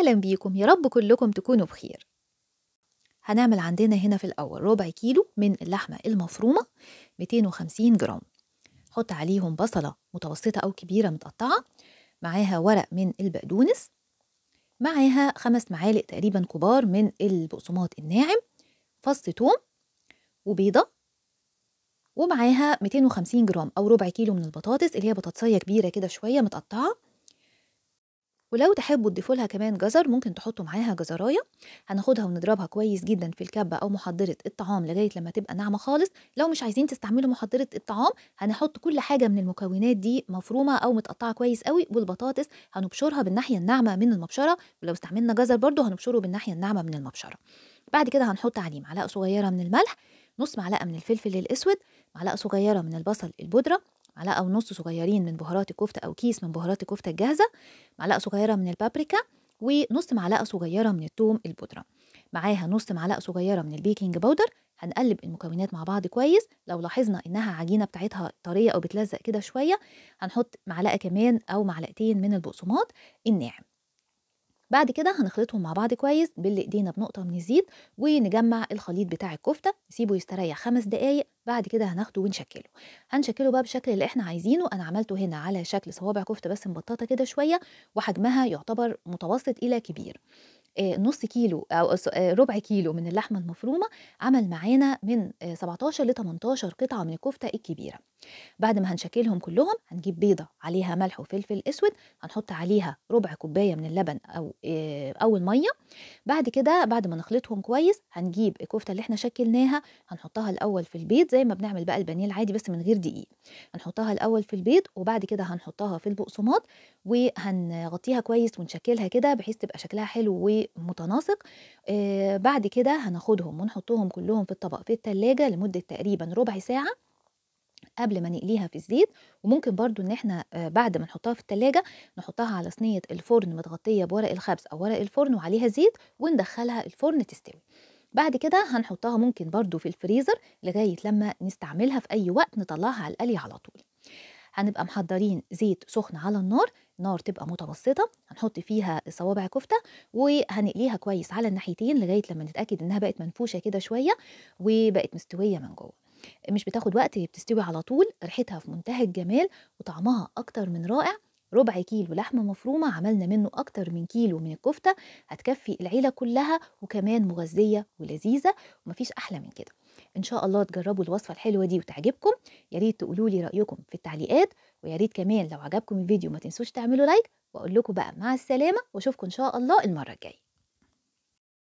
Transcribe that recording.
أهلا بيكم. يا رب كلكم تكونوا بخير. هنعمل عندنا هنا في الأول ربع كيلو من اللحمة المفرومة 250 جرام. حط عليهم بصلة متوسطة أو كبيرة متقطعة معاها ورق من البقدونس معاها خمس معالق تقريبا كبار من البقسماط الناعم فص توم وبيضة ومعاها 250 جرام أو ربع كيلو من البطاطس اللي هي بطاطسية كبيرة كده شوية متقطعة. ولو تحبوا تضيفوا لها كمان جزر ممكن تحطوا معاها جزراية. هناخدها ونضربها كويس جدا في الكبة أو محضرة الطعام لغاية لما تبقى ناعمة خالص. لو مش عايزين تستعملوا محضرة الطعام هنحط كل حاجة من المكونات دي مفرومة أو متقطعة كويس قوي والبطاطس هنبشرها بالناحية الناعمة من المبشرة. ولو استعملنا جزر برضو هنبشره بالناحية الناعمة من المبشرة. بعد كده هنحط عليه معلقة صغيرة من الملح نص معلقة من الفلفل الأسود معلقة صغيرة من البصل البودرة معلقة ونص صغيرين من بهارات الكفتة أو كيس من بهارات الكفتة الجاهزة معلقة صغيرة من البابريكا ونص معلقة صغيرة من الثوم البودرة. معاها نص معلقة صغيرة من ال baking powder. هنقلب المكونات مع بعض كويس. لو لاحظنا إنها عجينة بتاعتها طرية أو بتلزق كده شوية هنحط معلقة كمان أو معلقتين من البقسماط الناعم. بعد كده هنخلطهم مع بعض كويس بنبل ايدينا بنقطة من الزيت ونجمع الخليط بتاع الكفتة نسيبه يستريح خمس دقايق بعد كده هناخده ونشكله. هنشكله بقى بالشكل اللي إحنا عايزينه. أنا عملته هنا على شكل صوابع كفتة بس مبططة كده شوية وحجمها يعتبر متوسط إلى كبير. نص كيلو أو آه، ربع كيلو من اللحمة المفرومة عمل معانا من آه، 17 ل 18 قطعة من الكفتة الكبيرة. بعد ما هنشكلهم كلهم هنجيب بيضة عليها ملح وفلفل أسود هنحط عليها ربع كوباية من اللبن أو آه، أو المية. بعد كده بعد ما نخلطهم كويس هنجيب الكفتة اللي إحنا شكلناها هنحطها الأول في البيض زي ما بنعمل بقى البانيه العادي بس من غير دقيق. هنحطها الأول في البيض وبعد كده هنحطها في البقسماط وهنغطيها كويس ونشكلها كده بحيث تبقى شكلها حلو ومتناسق آه بعد كده هناخدهم ونحطهم كلهم في الطبق في التلاجة لمدة تقريبا ربع ساعة قبل ما نقليها في الزيت. وممكن برضو إن إحنا آه، بعد ما نحطها في التلاجة نحطها على صينية الفرن متغطية بورق الخبز أو ورق الفرن وعليها زيت وندخلها الفرن تستوي. بعد كده هنحطها ممكن برضو في الفريزر لغاية لما نستعملها في أي وقت نطلعها على القلي على طول. هنبقى محضرين زيت سخن على النار نار تبقى متوسطة هنحط فيها صوابع كفتة وهنقليها كويس على الناحيتين لغاية لما نتأكد إنها بقت منفوشة كده شوية وبقت مستوية من جوه. مش بتاخد وقت بتستوي على طول ريحتها في منتهى الجمال وطعمها أكتر من رائع. ربع كيلو لحمة مفرومة عملنا منه أكتر من كيلو من الكفتة هتكفي العيلة كلها وكمان مغذية ولذيذة ومفيش أحلى من كده. إن شاء الله تجربوا الوصفة الحلوة دي وتعجبكم. يا ريت تقولوا لي رأيكم في التعليقات ويا ريت كمان لو عجبكم الفيديو ما تنسوش تعملوا لايك وأقول لكم بقى مع السلامة وأشوفكم إن شاء الله المرة الجاية.